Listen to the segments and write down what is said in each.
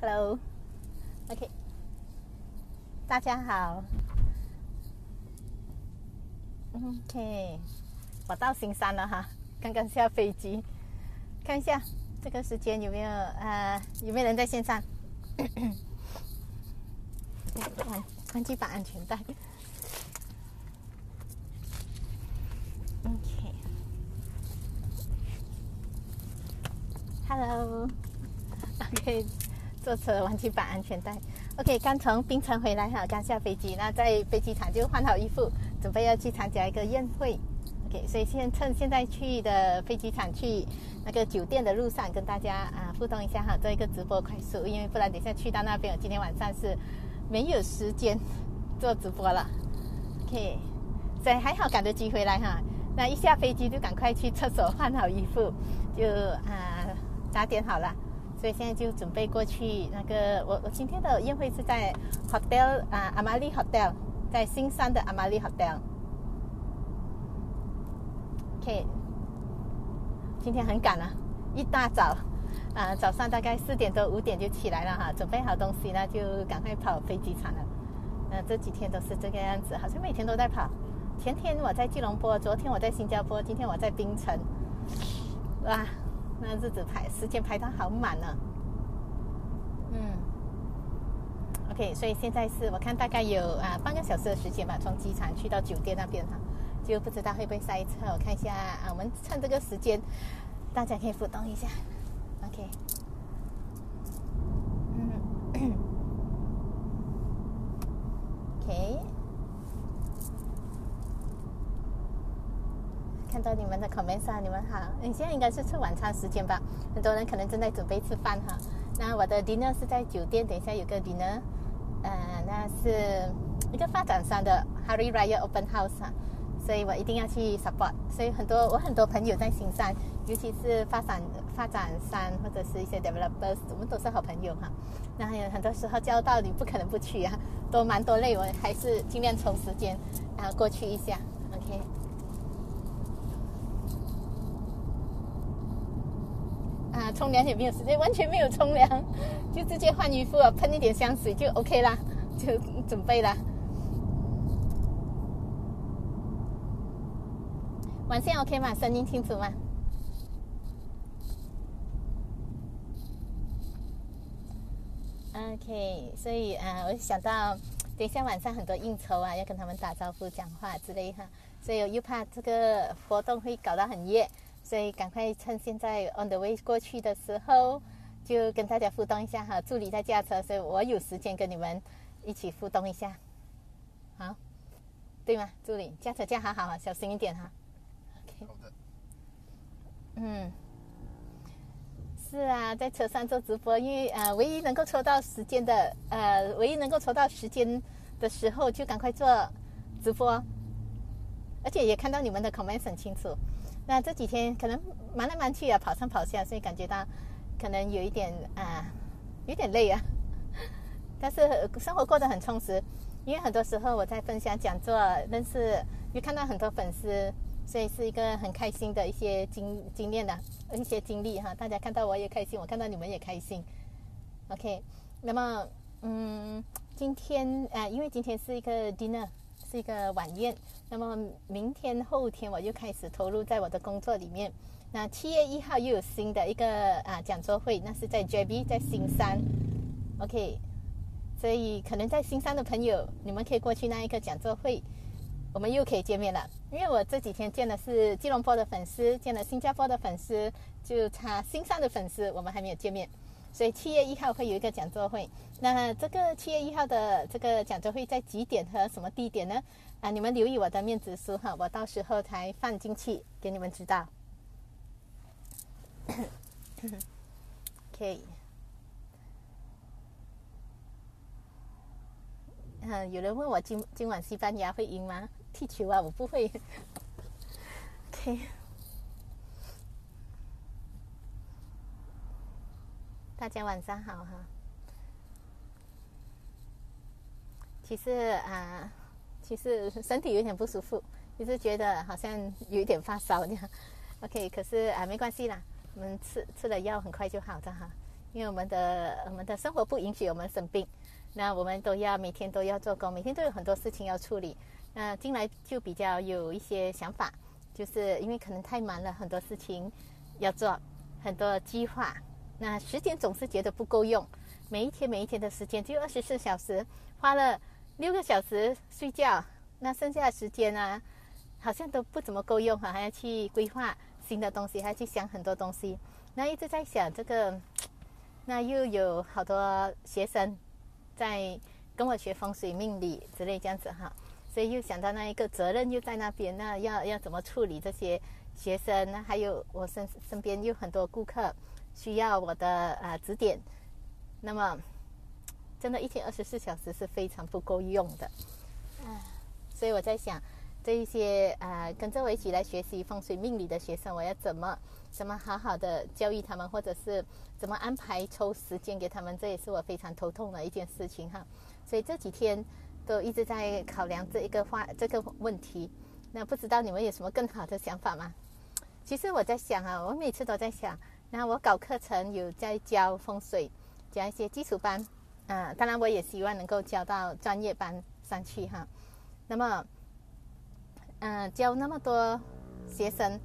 Hello，OK，大家好，OK，我到新山了哈，刚刚下飞机，看一下这个时间有没有呃有没有人在线上？忘 忘记绑安全带。OK，Hello，OK，坐车忘记绑安全带。OK，刚从槟城回来哈，刚下飞机，那在飞机场就换好衣服，准备要去参加一个宴会。OK，所以现趁现在去的飞机场去那个酒店的路上，跟大家啊互动一下哈，做一个直播快速，因为不然等下去到那边，我今天晚上是没有时间做直播了。OK，所以还好赶得及回来哈。那一下飞机就赶快去厕所换好衣服，就啊打点好了，所以现在就准备过去。那个我我今天的宴会是在 hotel 啊阿玛丽 hotel，在新山的阿玛丽 hotel。OK，今天很赶啊，一大早啊早上大概四点多五点就起来了哈，准备好东西呢就赶快跑飞机场了。那这几天都是这个样子，好像每天都在跑。前天我在吉隆坡，昨天我在新加坡，今天我在槟城，哇，那日子排时间排的好满呢。嗯，OK，所以现在是我看大概有啊半个小时的时间吧，从机场去到酒店那边哈，就不知道会不会塞车。我看一下啊，我们趁这个时间，大家可以互动一下，OK，嗯，OK。看到你们的 comment 啊，你们好，你现在应该是吃晚餐时间吧？很多人可能正在准备吃饭哈。那我的 dinner 是在酒店，等一下有个 dinner，呃，那是一个发展商的 Harry Raya Open House 啊，所以我一定要去 support。所以很多我很多朋友在新山，尤其是发展发展商或者是一些 developers，我们都是好朋友哈。那还有很多时候交到你不可能不去啊，都蛮多累，我还是尽量抽时间然后过去一下，OK。啊，冲凉也没有时间，完全没有冲凉，就直接换衣服啊，喷一点香水就 OK 啦，就准备了。晚上 OK 吗？声音清楚吗？OK，所以啊，我想到等一下晚上很多应酬啊，要跟他们打招呼、讲话之类哈，所以我又怕这个活动会搞到很夜。所以赶快趁现在 on the way 过去的时候，就跟大家互动一下哈。助理在驾车，所以我有时间跟你们一起互动一下，好，对吗？助理驾车驾好好，小心一点哈。OK。好的。嗯，是啊，在车上做直播，因为呃，唯一能够抽到时间的，呃，唯一能够抽到时间的时候，就赶快做直播，而且也看到你们的 comment 很清楚。那这几天可能忙来忙去啊，跑上跑下，所以感觉到可能有一点啊，有点累啊。但是生活过得很充实，因为很多时候我在分享讲座，认识又看到很多粉丝，所以是一个很开心的一些经经验的一些经历哈。大家看到我也开心，我看到你们也开心。OK，那么嗯，今天啊，因为今天是一个 dinner。是一个晚宴，那么明天后天我就开始投入在我的工作里面。那七月一号又有新的一个啊讲座会，那是在 JB 在新山，OK。所以可能在新山的朋友，你们可以过去那一个讲座会，我们又可以见面了。因为我这几天见的是吉隆坡的粉丝，见了新加坡的粉丝，就差新山的粉丝，我们还没有见面。所以七月一号会有一个讲座会，那这个七月一号的这个讲座会在几点和什么地点呢？啊，你们留意我的面子书哈，我到时候才放进去给你们知道。OK，嗯，有人问我今今晚西班牙会赢吗？踢球啊，我不会。OK。大家晚上好哈。其实啊，其实身体有点不舒服，就是觉得好像有一点发烧这样。OK，可是啊，没关系啦，我们吃吃了药很快就好的哈。因为我们的我们的生活不允许我们生病，那我们都要每天都要做工，每天都有很多事情要处理。那进来就比较有一些想法，就是因为可能太忙了，很多事情要做，很多计划，那时间总是觉得不够用。每一天每一天的时间只有二十四小时，花了六个小时睡觉，那剩下的时间呢，好像都不怎么够用哈，还要去规划新的东西，还要去想很多东西。那一直在想这个，那又有好多学生在跟我学风水命理之类这样子哈，所以又想到那一个责任又在那边，那要要怎么处理这些学生？那还有我身身边有很多顾客需要我的呃指点。那么，真的，一天二十四小时是非常不够用的，啊，所以我在想，这一些啊，跟着我一起来学习风水命理的学生，我要怎么怎么好好的教育他们，或者是怎么安排抽时间给他们，这也是我非常头痛的一件事情哈。所以这几天都一直在考量这一个话这个问题。那不知道你们有什么更好的想法吗？其实我在想啊，我每次都在想，那我搞课程有在教风水。教一些基础班，啊，当然我也希望能够教到专业班上去哈。那么，嗯，教那么多学生，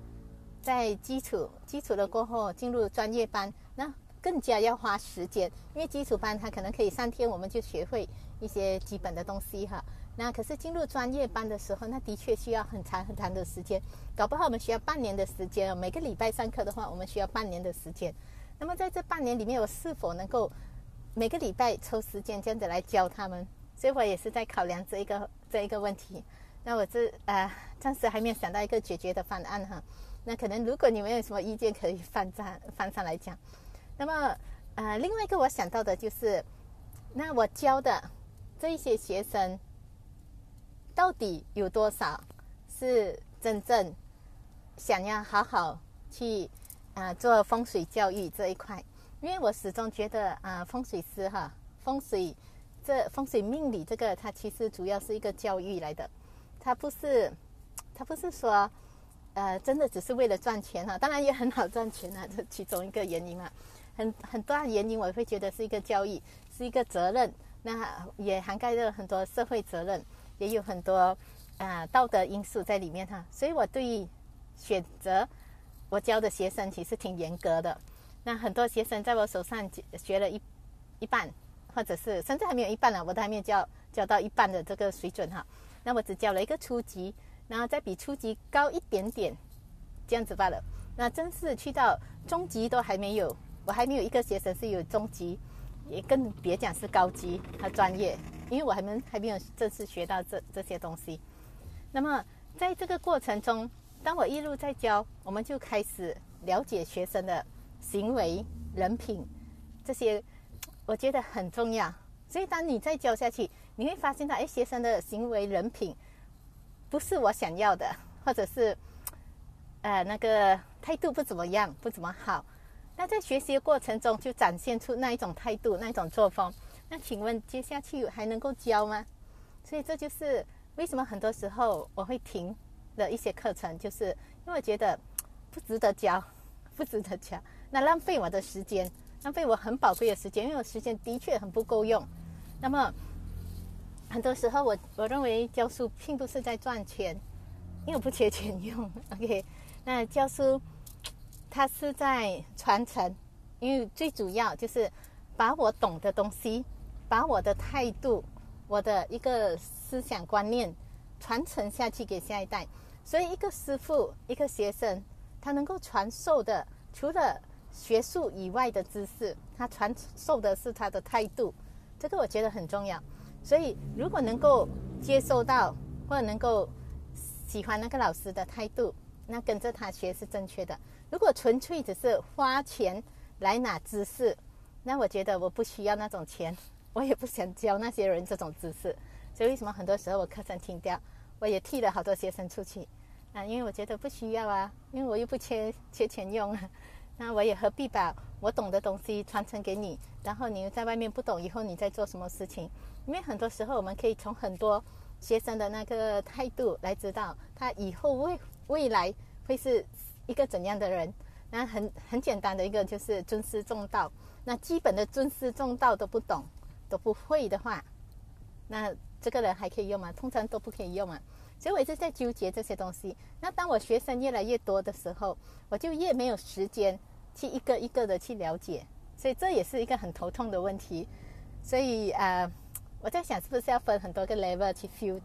在基础基础了过后进入专业班，那更加要花时间，因为基础班他可能可以三天我们就学会一些基本的东西哈。那可是进入专业班的时候，那的确需要很长很长的时间，搞不好我们需要半年的时间哦。每个礼拜上课的话，我们需要半年的时间。那么在这半年里面，我是否能够每个礼拜抽时间这样子来教他们？所以我也是在考量这一个这一个问题。那我这呃暂时还没有想到一个解决的方案哈。那可能如果你们有什么意见，可以放上放上来讲。那么呃另外一个我想到的就是，那我教的这一些学生，到底有多少是真正想要好好去？啊，做风水教育这一块，因为我始终觉得啊，风水师哈，风水这风水命理这个，它其实主要是一个教育来的，它不是，它不是说，呃，真的只是为了赚钱哈，当然也很好赚钱啊，这其中一个原因 啊，很很大原因，我会觉得是一个教育，是一个责任，那也涵盖了很多社会责任，也有很多啊道德因素在里面哈，所以我对于选择。我教的学生其实挺严格的，那很多学生在我手上学了一一半，或者是甚至还没有一半呢，我都还没有教教到一半的这个水准哈。那我只教了一个初级，然后再比初级高一点点，这样子罢了。那真是去到中级都还没有，我还没有一个学生是有中级，也更别讲是高级和专业，因为我还没还没有正式学到这这些东西。那么在这个过程中，当我一路在教，我们就开始了解学生的行为、人品这些，我觉得很重要。所以，当你再教下去，你会发现到，哎，学生的行为、人品不是我想要的，或者是呃那个态度不怎么样，不怎么好。那在学习的过程中，就展现出那一种态度、那一种作风。那请问，接下去还能够教吗？所以，这就是为什么很多时候我会停。的一些课程，就是因为我觉得不值得教，不值得教，那浪费我的时间，浪费我很宝贵的时间，因为我时间的确很不够用。那么很多时候，我我认为教书并不是在赚钱，因为我不缺钱用。OK，那教书它是在传承，因为最主要就是把我懂的东西，把我的态度，我的一个思想观念传承下去给下一代。所以，一个师傅，一个学生，他能够传授的，除了学术以外的知识，他传授的是他的态度，这个我觉得很重要。所以，如果能够接受到，或者能够喜欢那个老师的态度，那跟着他学是正确的。如果纯粹只是花钱来拿知识，那我觉得我不需要那种钱，我也不想教那些人这种知识。所以，为什么很多时候我课程停掉？我也替了好多学生出去，啊，因为我觉得不需要啊，因为我又不缺缺钱用啊，那我也何必把我懂的东西传承给你，然后你又在外面不懂，以后你在做什么事情？因为很多时候我们可以从很多学生的那个态度来知道他以后未未来会是一个怎样的人。那很很简单的一个就是尊师重道。那基本的尊师重道都不懂，都不会的话，那这个人还可以用吗？通常都不可以用啊。所以我一直在纠结这些东西。那当我学生越来越多的时候，我就越没有时间去一个一个的去了解。所以这也是一个很头痛的问题。所以啊，我在想是不是要分很多个 level 去 filter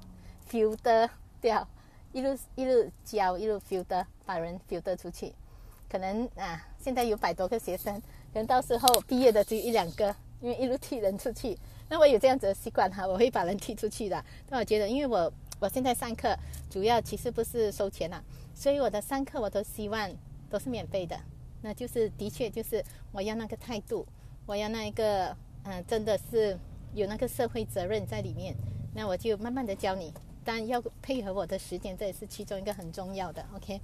filter 掉，一路一路教，一路 filter 把人 filter 出去。可能啊，现在有百多个学生，可能到时候毕业的只有一两个，因为一路踢人出去。那我有这样子的习惯哈，我会把人踢出去的。但我觉得，因为我我现在上课主要其实不是收钱呐，所以我的上课我都希望都是免费的。那就是的确就是我要那个态度，我要那一个。嗯，真的是有那个社会责任在里面，那我就慢慢的教你，但要配合我的时间，这也是其中一个很重要的。OK，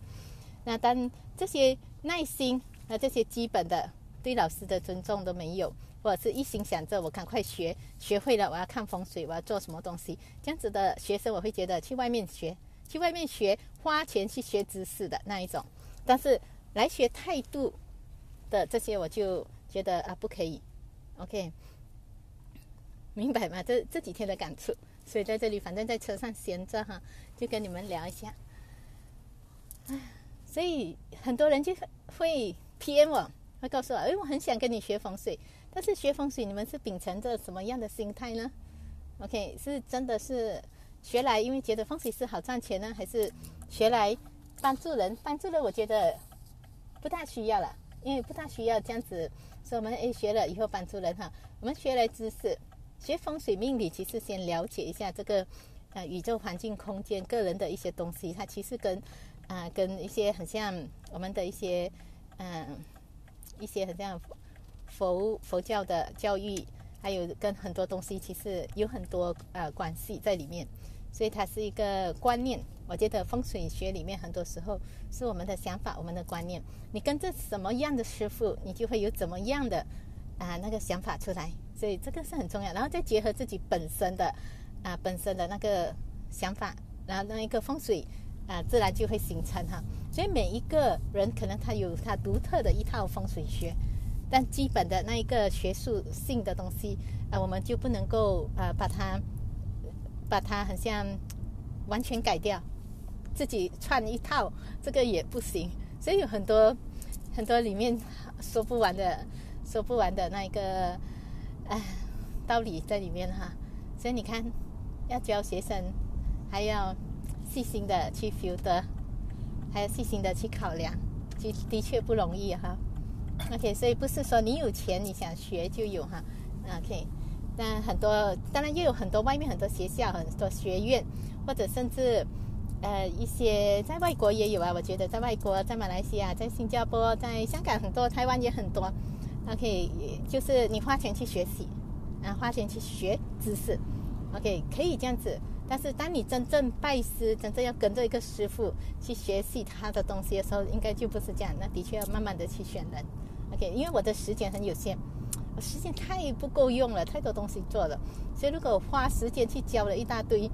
那当这些耐心，那这些基本的对老师的尊重都没有，或者是一心想着我赶快学，学会了我要看风水，我要做什么东西，这样子的学生，我会觉得去外面学，去外面学，花钱去学知识的那一种，但是来学态度的这些，我就觉得啊不可以。OK。明白吗？这这几天的感触，所以在这里，反正在车上闲着哈，就跟你们聊一下。唉，所以很多人就会 PM 我，会告诉我，哎，我很想跟你学风水，但是学风水，你们是秉承着什么样的心态呢？OK，是真的是学来因为觉得风水是好赚钱呢，还是学来帮助人？帮助人，我觉得不大需要了，因为不大需要这样子所以我们诶学了以后帮助人哈，我们学来知识。学风水命理，其实先了解一下这个，呃，宇宙环境、空间、个人的一些东西，它其实跟，啊，跟一些很像我们的一些，嗯，一些很像佛佛教的教育，还有跟很多东西其实有很多呃关系在里面，所以它是一个观念。我觉得风水学里面很多时候是我们的想法、我们的观念。你跟着什么样的师傅，你就会有怎么样的啊那个想法出来。所以这个是很重要，然后再结合自己本身的啊本身的那个想法，然后那一个风水啊自然就会形成哈。所以每一个人可能他有他独特的一套风水学，但基本的那一个学术性的东西啊，我们就不能够啊把它把它很像完全改掉，自己串一套这个也不行。所以有很多很多里面说不完的说不完的那一个。哎，道理在里面哈，所以你看，要教学生，还要细心的去 filter，还要细心的去考量，就的确不容易哈。OK，所以不是说你有钱你想学就有哈。OK，那很多当然又有很多外面很多学校很多学院，或者甚至呃一些在外国也有啊。我觉得在外国，在马来西亚，在新加坡，在香港很多，台湾也很多。OK，就是你花钱去学习，啊，花钱去学知识，OK，可以这样子。但是当你真正拜师，真正要跟着一个师傅去学习他的东西的时候，应该就不是这样。那的确要慢慢的去选人，OK。因为我的时间很有限，我时间太不够用了，太多东西做了。所以如果花时间去教了一大堆，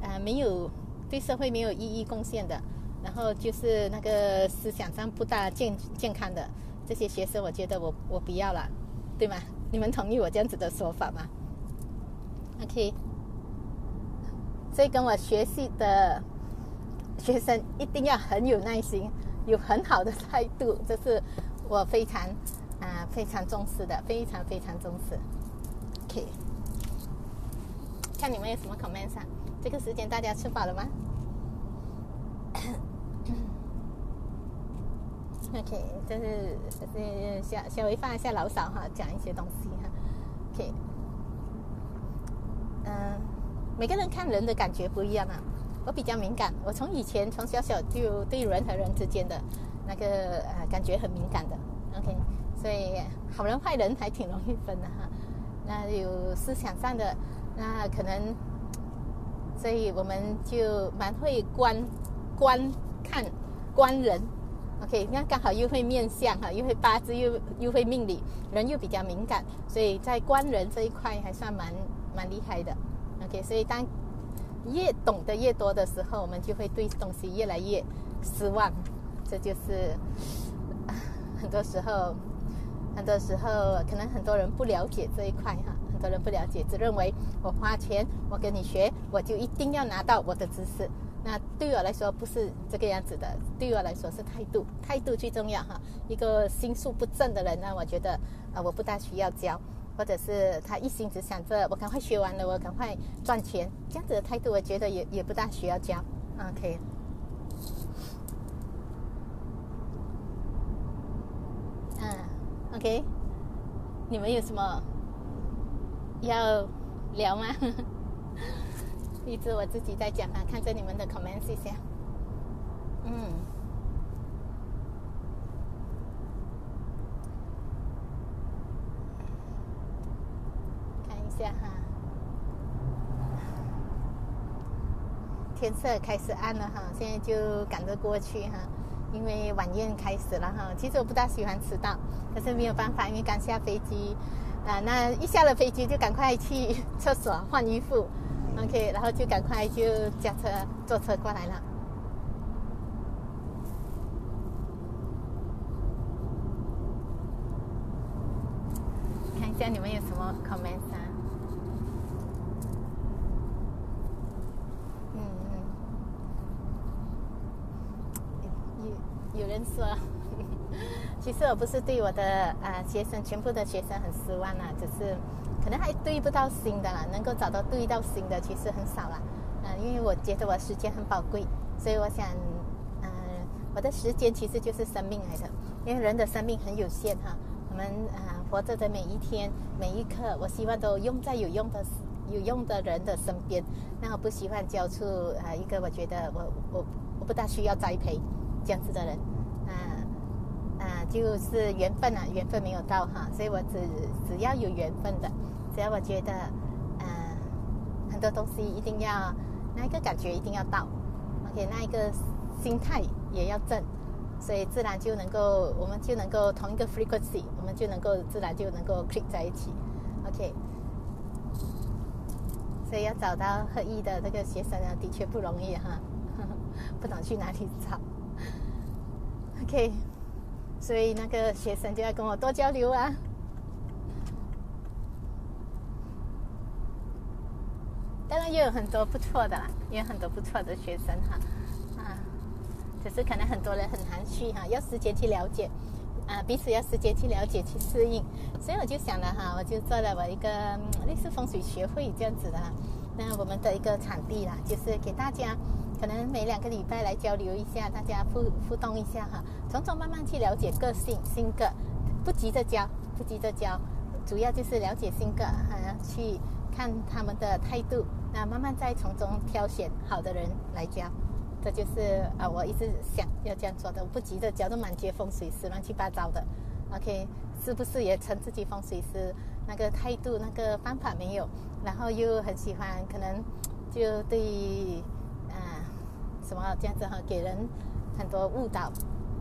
啊，没有对社会没有意义贡献的，然后就是那个思想上不大健健康的。这些学生，我觉得我我不要了，对吗？你们同意我这样子的说法吗？OK，所以跟我学习的学生一定要很有耐心，有很好的态度，这是我非常啊非常重视的，非常非常重视。OK，看你们有什么 comments 啊？这个时间大家吃饱了吗？OK，就是呃小小微放一下牢骚哈，讲一些东西哈。OK，嗯，每个人看人的感觉不一样啊。我比较敏感，我从以前从小小就对人和人之间的那个呃感觉很敏感的。OK，所以好人坏人还挺容易分的哈。那有思想上的，那可能，所以我们就蛮会观观看观人。OK，那刚好又会面相哈，又会八字，又又会命理，人又比较敏感，所以在观人这一块还算蛮蛮厉害的。OK，所以当越懂得越多的时候，我们就会对东西越来越失望，这就是很多时候，很多时候可能很多人不了解这一块哈，很多人不了解，只认为我花钱，我跟你学，我就一定要拿到我的知识。那对我来说不是这个样子的，对我来说是态度，态度最重要哈。一个心术不正的人呢，我觉得啊，我不大需要教，或者是他一心只想着我赶快学完了，我赶快赚钱，这样子的态度，我觉得也也不大需要教。OK，嗯，OK，你们有什么要聊吗？一直我自己在讲啊，看着你们的 comments 一下。嗯，看一下哈，天色开始暗了哈，现在就赶着过去哈，因为晚宴开始了哈。其实我不大喜欢迟到，可是没有办法，因为刚下飞机啊，那一下了飞机就赶快去厕所换衣服。OK，然后就赶快就驾车坐车过来了。看一下你们有什么 comments 啊？嗯嗯，有有人说，其实我不是对我的啊学生全部的学生很失望啊，只是。可能还对不到新的啦，能够找到对到新的其实很少啦。嗯，因为我觉得我时间很宝贵，所以我想，嗯，我的时间其实就是生命来的，因为人的生命很有限哈。我们啊活着的每一天每一刻，我希望都用在有用的有用的人的身边。那我不喜欢教出啊一个我觉得我我我不大需要栽培这样子的人，就是缘分啊，缘分没有到哈，所以我只只要有缘分的。只要我觉得，嗯，很多东西一定要那一个感觉一定要到，OK，那一个心态也要正，所以自然就能够，我们就能够同一个 frequency，我们就能够自然就能够 click 在一起，OK。所以要找到合意的那个学生呢，的确不容易哈，不懂去哪里找，OK。所以那个学生就要跟我多交流啊。当然也有很多不错的啦，也有很多不错的学生哈，啊，只是可能很多人很含蓄哈，要时间去了解，啊，彼此要时间去了解去适应，所以我就想了哈，我就做了我一个类似风水学会这样子的，那我们的一个场地啦，就是给大家可能每两个礼拜来交流一下，大家互互动一下哈，从中慢慢去了解个性性格，不急着教，不急着教，主要就是了解性格哈，去看他们的态度。那慢慢再从中挑选好的人来教，这就是啊，我一直想要这样做的。我不急着教的满街风水师乱七八糟的，OK，是不是也称自己风水师？那个态度、那个方法没有，然后又很喜欢，可能就对什么这样子哈，给人很多误导，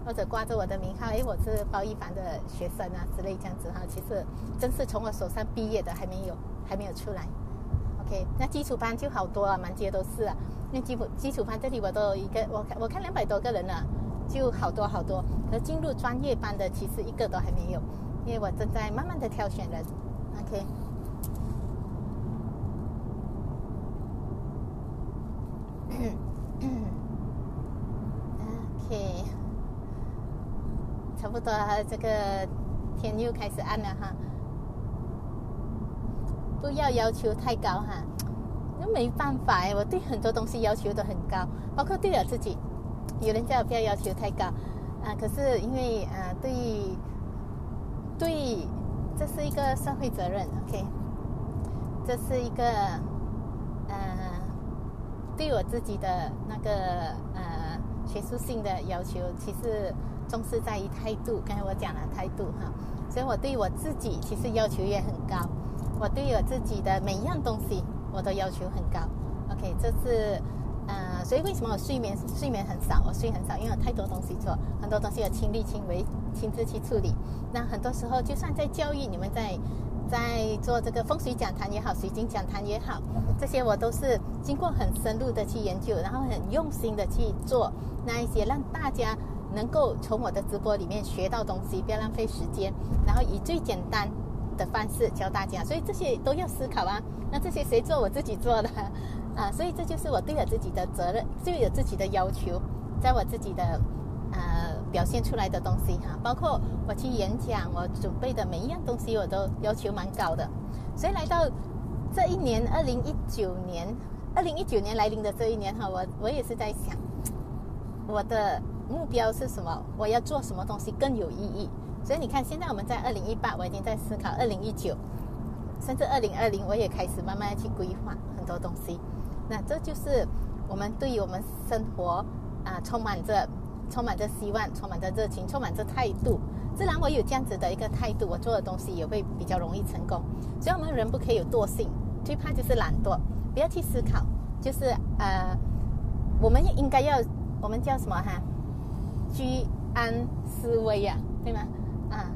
或者挂着我的名号，哎，我是包一凡的学生啊之类这样子哈。其实真是从我手上毕业的还没有，还没有出来。OK，那基础班就好多了，满街都是啊。那基础基础班这里我都有一个，我看我看两百多个人了，就好多好多。可进入专业班的其实一个都还没有，因为我正在慢慢的挑选人。OK 差不多这个天又开始暗了哈。不要要求太高哈，那没办法哎，我对很多东西要求都很高，包括对了自己。有人叫我不要要求太高啊，可是因为啊，对对，这是一个社会责任，OK，这是一个呃，对我自己的那个呃学术性的要求，其实重视在于态度。刚才我讲了态度哈，所以我对我自己其实要求也很高。我对我自己的每一样东西，我都要求很高。OK，这是，呃，所以为什么我睡眠睡眠很少？我睡很少，因为有太多东西做，很多东西要亲力亲为、亲自去处理。那很多时候，就算在教育，你们在在做这个风水讲坛也好，水晶讲坛也好，这些我都是经过很深入的去研究，然后很用心的去做那一些，让大家能够从我的直播里面学到东西，不要浪费时间，然后以最简单的方式教大家。所以这些都要思考啊。那这些谁做？我自己做的啊。所以这就是我对我自己的责任，对我自己的要求，在我自己的呃表现出来的东西哈。包括我去演讲，我准备的每一样东西，我都要求蛮高的。所以来到这一年，二零一九年，二零一九年来临的这一年哈，我我也是在想我的。目标是什么？我要做什么东西更有意义？所以你看，现在我们在二零一八，我已经在思考二零一九，甚至二零二零，我也开始慢慢去规划很多东西。那这就是我们对于我们生活啊，充满着充满着希望，充满着热情，充满着态度。自然，我有这样子的一个态度，我做的东西也会比较容易成功。所以，我们人不可以有惰性，最怕就是懒惰，不要去思考，就是呃，我们应该要，我们叫什么哈？居安思危呀，对吗？啊，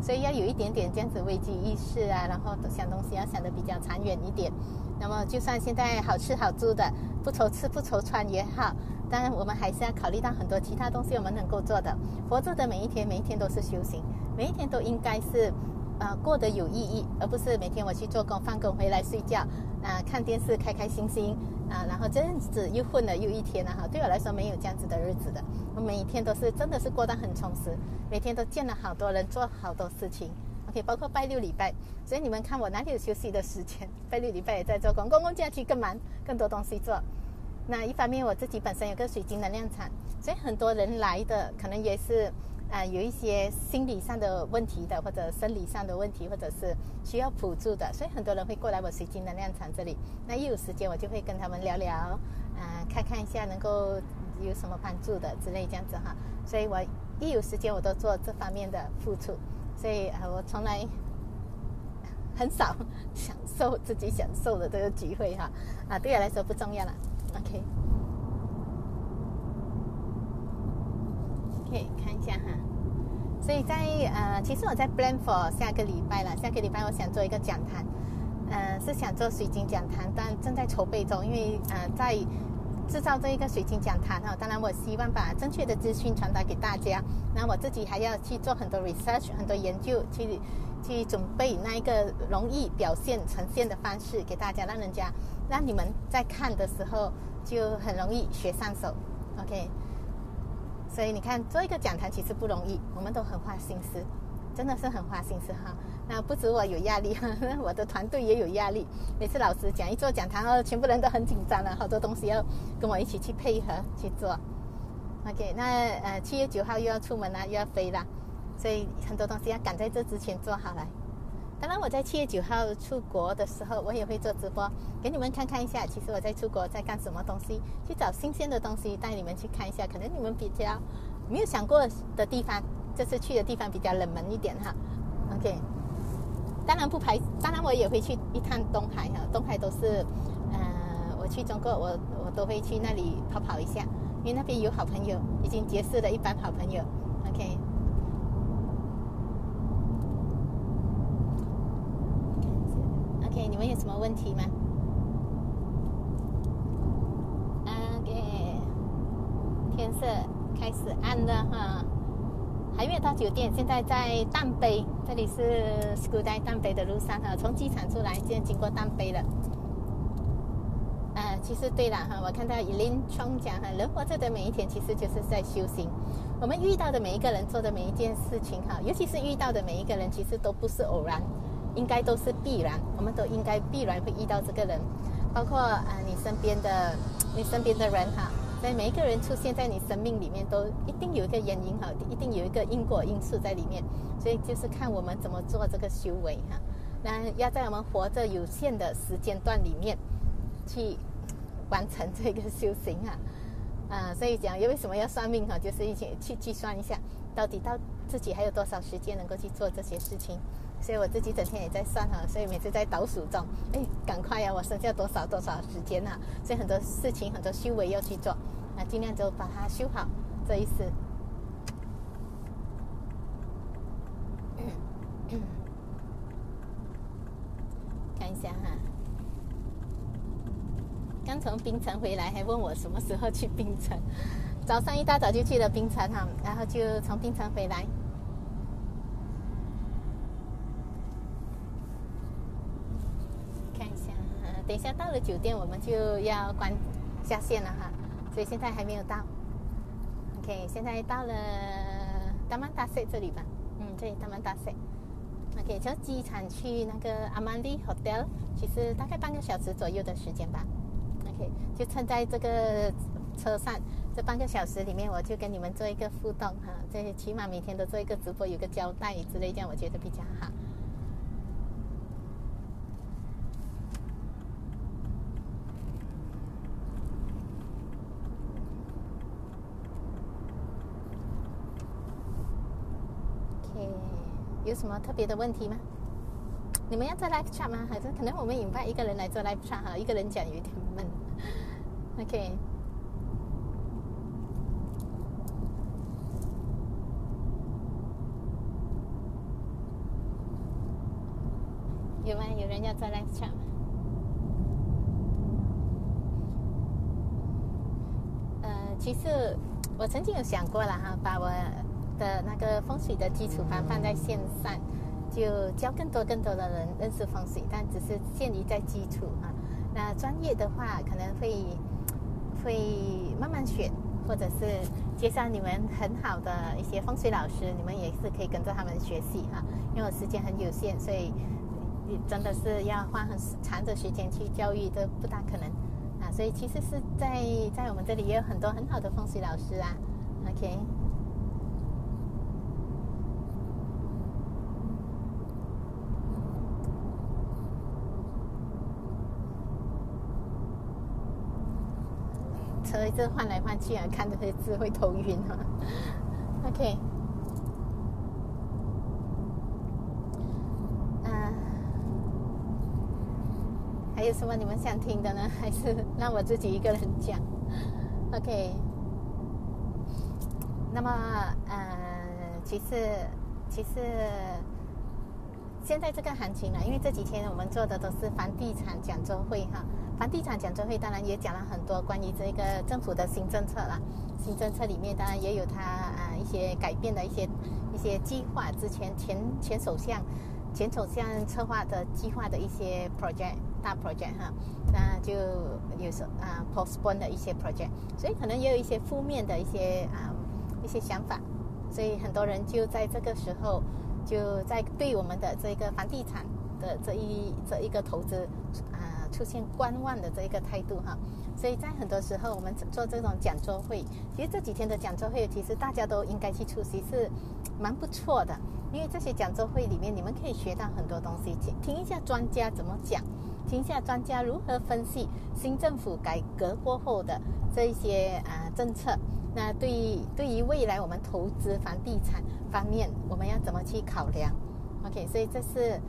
所以要有一点点这样子危机意识啊，然后想东西要想的比较长远一点。那么，就算现在好吃好住的，不愁吃不愁穿也好，当然我们还是要考虑到很多其他东西我们能够做的。活着的每一天，每一天都是修行，每一天都应该是。啊，过得有意义，而不是每天我去做工，放工回来睡觉，啊，看电视，开开心心，啊，然后这样子又混了又一天了哈。对我来说，没有这样子的日子的。我每一天都是真的是过得很充实，每天都见了好多人，做好多事情。OK，包括拜六礼拜，所以你们看我哪里有休息的时间？拜六礼拜也在做工，公共假期更忙，更多东西做。那一方面我自己本身有个水晶能量场，所以很多人来的可能也是。啊，有一些心理上的问题的，或者生理上的问题，或者是需要辅助的，所以很多人会过来我水晶能量场这里。那一有时间，我就会跟他们聊聊，啊，看看一下能够有什么帮助的之类这样子哈。所以我一有时间，我都做这方面的付出。所以啊，我从来很少 享受自己享受的这个机会哈。啊，对我来说不重要了。OK。可以看一下哈，所以在呃，其实我在 plan for 下个礼拜了。下个礼拜我想做一个讲坛，呃，是想做水晶讲坛，但正在筹备中。因为呃，在制造这一个水晶讲坛哈，当然我希望把正确的资讯传达给大家。那我自己还要去做很多 research，很多研究，去去准备那一个容易表现呈现的方式给大家，让人家让你们在看的时候就很容易学上手。OK。所以你看，做一个讲坛其实不容易，我们都很花心思，真的是很花心思哈。那不止我有压力，我的团队也有压力。每次老师讲一做讲坛哦，全部人都很紧张了，好多东西要跟我一起去配合去做。OK，那呃七月九号又要出门了，又要飞了，所以很多东西要赶在这之前做好来。当然，我在七月九号出国的时候，我也会做直播，给你们看看一下。其实我在出国在干什么东西，去找新鲜的东西带你们去看一下。可能你们比较没有想过的地方，这次去的地方比较冷门一点哈。OK，当然不排，当然我也会去一趟东海哈。东海都是，呃，我去中国，我我都会去那里跑跑一下，因为那边有好朋友，已经结识了一帮好朋友。OK。你们有什么问题吗？OK，天色开始暗了哈，还没有到酒店，现在在淡杯，这里是 school 在淡杯的路上哈，从机场出来，现在经过淡杯了。啊，其实对了哈，我看到 Elin Chong 讲哈，人活着的每一天其实就是在修行。我们遇到的每一个人做的每一件事情哈，尤其是遇到的每一个人，其实都不是偶然。应该都是必然，我们都应该必然会遇到这个人，包括啊你身边的你身边的人哈，在每一个人出现在你生命里面，都一定有一个原因哈，一定有一个因果因素在里面，所以就是看我们怎么做这个修为哈。那要在我们活着有限的时间段里面，去完成这个修行哈。啊，所以讲，为什么要算命哈？就是一起去计算一下，到底到自己还有多少时间能够去做这些事情。所以我自己整天也在算哈，所以每次在倒数中，哎，赶快呀，我剩下多少多少时间呐？所以很多事情很多修为要去做，那尽量就把它修好这一次。看一下哈，刚从槟城回来，还问我什么时候去槟城。早上一大早就去了槟城哈，然后就从槟城回来。看一下，嗯，等一下到了酒店，我们就要关下线了哈，所以现在还没有到。OK，现在到了达曼达塞这里吧，嗯，这里达曼达塞。OK，从机场去那个阿曼利 Hotel，其实大概半个小时左右的时间吧。OK，就趁在这个车上这半个小时里面，我就跟你们做一个互动哈，这起码每天都做一个直播，有个交代之类，这样我觉得比较好。有什么特别的问题吗？你们要做 live chat 吗？还是可能我们引发一个人来做 live chat 哈，一个人讲有点闷。OK，有吗？有人要做 live chat 吗？呃，其实我曾经有想过了哈，把我。的那个风水的基础班放在线上，就教更多更多的人认识风水，但只是限于在基础啊。那专业的话，可能会会慢慢选，或者是介绍你们很好的一些风水老师，你们也是可以跟着他们学习啊。因为我时间很有限，所以你真的是要花很长的时间去教育都不大可能啊。所以其实是在在我们这里也有很多很好的风水老师啊。OK。车一直换来换去啊，看这些字会头晕啊。OK，嗯，还有什么你们想听的呢？还是让我自己一个人讲？OK，那么呃，其实其实现在这个行情呢，因为这几天我们做的都是房地产讲座会哈。房地产讲座会当然也讲了很多关于这个政府的新政策啦，新政策里面当然也有它啊一些改变的一些一些计划。之前前前首相前首相策划的计划的一些 project 大 project 哈，那就有时啊 postpone 的一些 project，所以可能也有一些负面的一些啊一些想法，所以很多人就在这个时候就在对我们的这个房地产的这一这一个投资啊。出现观望的这一个态度哈，所以在很多时候我们做这种讲座会，其实这几天的讲座会，其实大家都应该去出席，是蛮不错的。因为这些讲座会里面，你们可以学到很多东西，听听一下专家怎么讲，听一下专家如何分析新政府改革过后的这一些啊政策。那对于对于未来我们投资房地产方面，我们要怎么去考量？OK，所以这是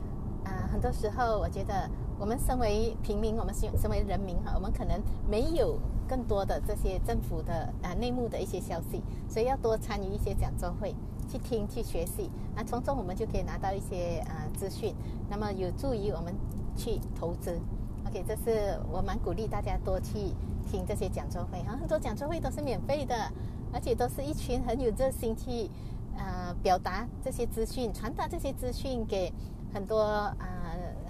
啊，很多时候我觉得。我们身为平民，我们身身为人民哈，我们可能没有更多的这些政府的啊内幕的一些消息，所以要多参与一些讲座会，去听去学习，那从中我们就可以拿到一些啊资讯，那么有助于我们去投资。OK，这是我蛮鼓励大家多去听这些讲座会哈，很多讲座会都是免费的，而且都是一群很有热心去啊表达这些资讯，传达这些资讯给很多啊。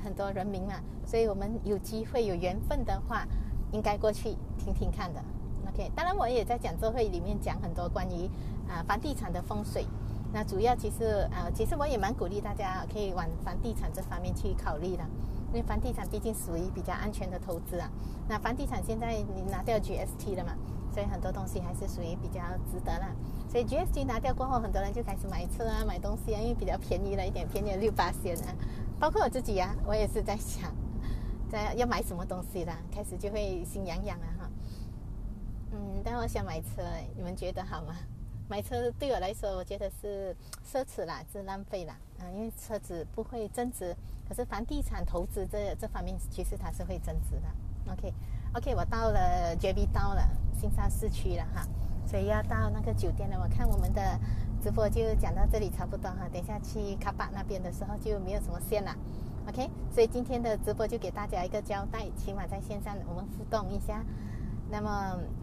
很多人民嘛，所以我们有机会有缘分的话，应该过去听听看的。OK，当然我也在讲座会里面讲很多关于啊房地产的风水。那主要其实啊，其实我也蛮鼓励大家可以往房地产这方面去考虑的，因为房地产毕竟属于比较安全的投资啊。那房地产现在你拿掉 GST 了嘛，所以很多东西还是属于比较值得了。所以 GST 拿掉过后，很多人就开始买车啊、买东西啊，因为比较便宜了一点，便宜了六八千啊。包括我自己呀，我也是在想，在要买什么东西啦，开始就会心痒痒啊哈。嗯，但我想买车，你们觉得好吗？买车对我来说，我觉得是奢侈啦，是浪费啦。嗯，因为车子不会增值，可是房地产投资这这方面其实它是会增值的。OK，OK，我到了绝壁到了新沙市区了哈，所以要到那个酒店了。我看我们的。直播就讲到这里差不多哈，等下去卡巴那边的时候就没有什么线了，OK，所以今天的直播就给大家一个交代，起码在线上我们互动一下。那么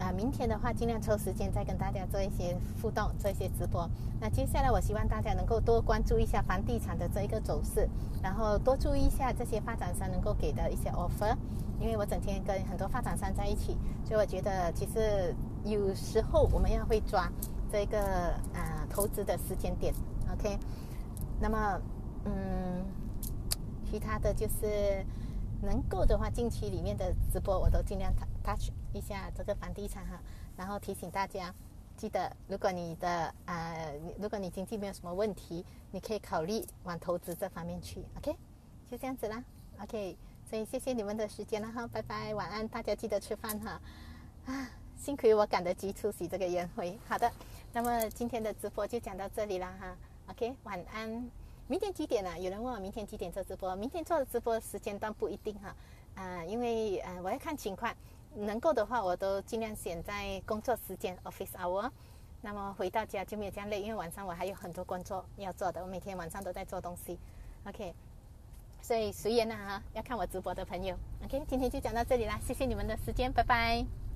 啊，明天的话，尽量抽时间再跟大家做一些互动，做一些直播。那接下来，我希望大家能够多关注一下房地产的这一个走势，然后多注意一下这些发展商能够给的一些 offer。因为我整天跟很多发展商在一起，所以我觉得其实有时候我们要会抓这个啊投资的时间点。OK，那么嗯，其他的就是能够的话，近期里面的直播我都尽量 touch。一下这个房地产哈，然后提醒大家，记得如果你的呃，如果你经济没有什么问题，你可以考虑往投资这方面去。OK，就这样子啦。OK，所以谢谢你们的时间了哈，拜拜，晚安，大家记得吃饭哈。啊，幸亏我赶得及出席这个宴会。好的，那么今天的直播就讲到这里了哈。OK，晚安。明天几点呢？有人问我明天几点做直播？明天做的直播时间段不一定哈。啊，因为呃，我要看情况。能够的话，我都尽量选在工作时间 （office hour）。那么回到家就没有这样累，因为晚上我还有很多工作要做的，我每天晚上都在做东西。OK，所以随缘啦哈，要看我直播的朋友。OK，今天就讲到这里啦，谢谢你们的时间，拜拜。